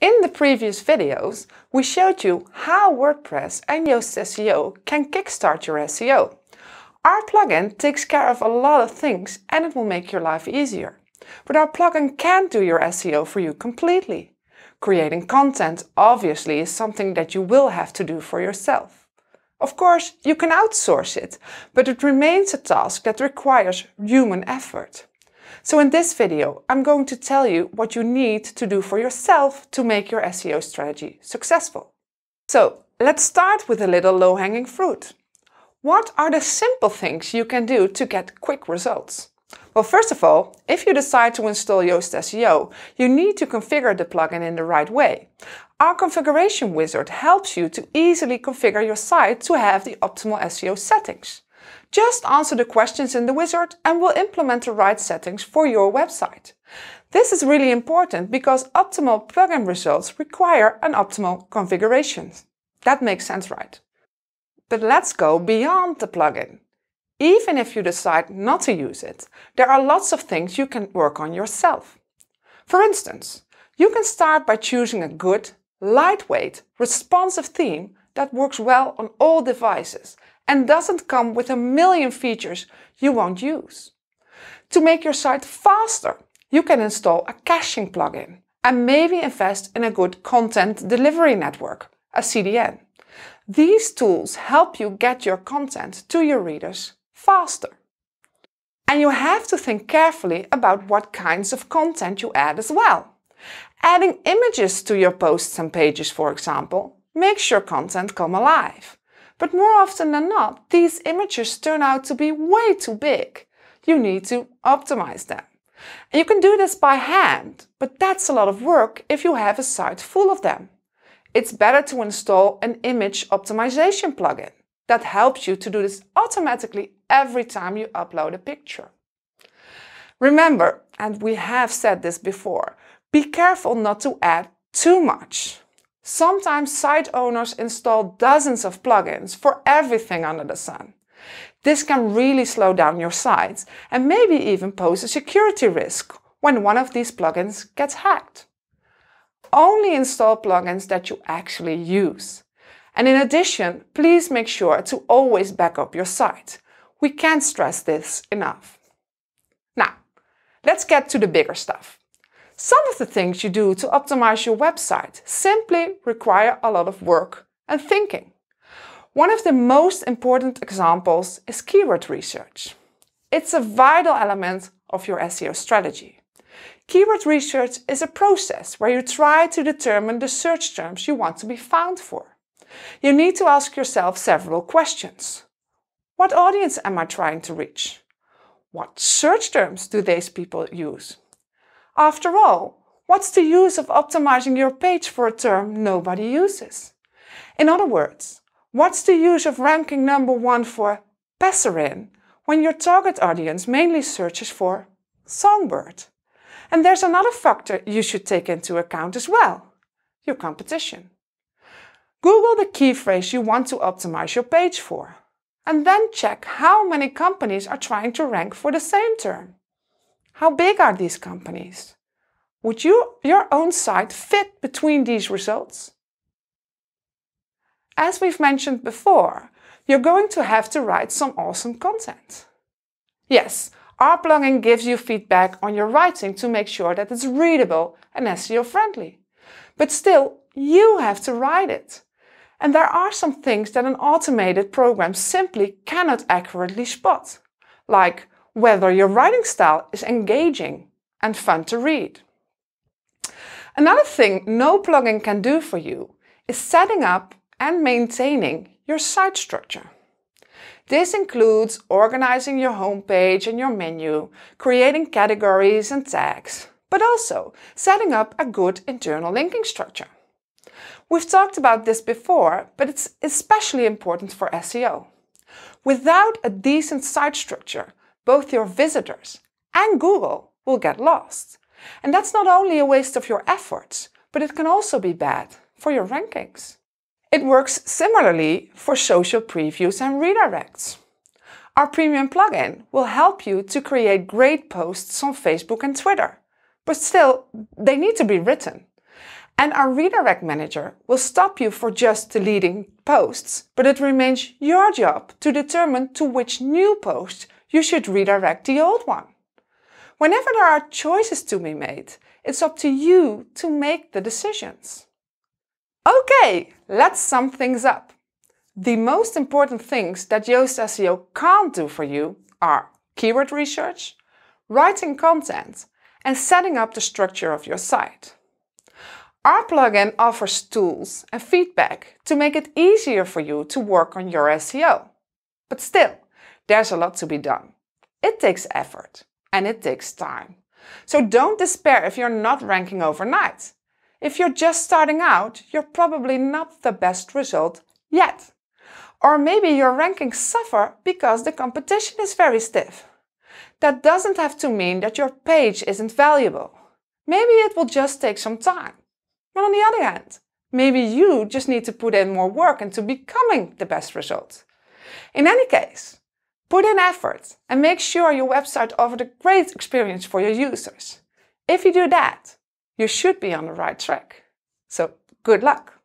In the previous videos, we showed you how WordPress and Yoast SEO can kickstart your SEO. Our plugin takes care of a lot of things and it will make your life easier. But our plugin can't do your SEO for you completely. Creating content obviously is something that you will have to do for yourself. Of course, you can outsource it, but it remains a task that requires human effort. So in this video, I'm going to tell you what you need to do for yourself to make your SEO strategy successful. So let's start with a little low-hanging fruit. What are the simple things you can do to get quick results? Well, first of all, if you decide to install Yoast SEO, you need to configure the plugin in the right way. Our configuration wizard helps you to easily configure your site to have the optimal SEO settings. Just answer the questions in the wizard and we'll implement the right settings for your website. This is really important because optimal plugin results require an optimal configuration. That makes sense, right? But let's go beyond the plugin. Even if you decide not to use it, there are lots of things you can work on yourself. For instance, you can start by choosing a good, lightweight, responsive theme that works well on all devices and doesn't come with a million features you won't use. To make your site faster, you can install a caching plugin and maybe invest in a good content delivery network, a CDN. These tools help you get your content to your readers faster. And you have to think carefully about what kinds of content you add as well. Adding images to your posts and pages, for example, makes your content come alive. But more often than not, these images turn out to be way too big. You need to optimize them. You can do this by hand, but that's a lot of work if you have a site full of them. It's better to install an image optimization plugin that helps you to do this automatically every time you upload a picture. Remember, and we have said this before, be careful not to add too much. Sometimes site owners install dozens of plugins for everything under the sun. This can really slow down your site and maybe even pose a security risk when one of these plugins gets hacked. Only install plugins that you actually use. And in addition, please make sure to always back up your site. We can't stress this enough. Now, let's get to the bigger stuff. Some of the things you do to optimize your website simply require a lot of work and thinking. One of the most important examples is keyword research. It's a vital element of your SEO strategy. Keyword research is a process where you try to determine the search terms you want to be found for. You need to ask yourself several questions. What audience am I trying to reach? What search terms do these people use? After all, what's the use of optimizing your page for a term nobody uses? In other words, what's the use of ranking number one for passerine when your target audience mainly searches for songbird? And there's another factor you should take into account as well, your competition. Google the key phrase you want to optimize your page for, and then check how many companies are trying to rank for the same term. How big are these companies? Would you, your own site fit between these results? As we've mentioned before, you're going to have to write some awesome content. Yes, our plugin gives you feedback on your writing to make sure that it's readable and SEO friendly. But still, you have to write it. And there are some things that an automated program simply cannot accurately spot, like whether your writing style is engaging and fun to read. Another thing no plugin can do for you is setting up and maintaining your site structure. This includes organizing your homepage and your menu, creating categories and tags, but also setting up a good internal linking structure. We've talked about this before, but it's especially important for SEO. Without a decent site structure, both your visitors and Google will get lost. And that's not only a waste of your efforts, but it can also be bad for your rankings. It works similarly for social previews and redirects. Our premium plugin will help you to create great posts on Facebook and Twitter, but still, they need to be written. And our redirect manager will stop you for just deleting posts, but it remains your job to determine to which new post you should redirect the old one. Whenever there are choices to be made, it's up to you to make the decisions. Okay, let's sum things up. The most important things that Yoast SEO can't do for you are keyword research, writing content, and setting up the structure of your site. Our plugin offers tools and feedback to make it easier for you to work on your SEO. But still, there's a lot to be done. It takes effort and it takes time. So don't despair if you're not ranking overnight. If you're just starting out, you're probably not the best result yet. Or maybe your rankings suffer because the competition is very stiff. That doesn't have to mean that your page isn't valuable. Maybe it will just take some time. But on the other hand, maybe you just need to put in more work into becoming the best result. In any case, put in effort and make sure your website offers a great experience for your users. If you do that, you should be on the right track. So good luck!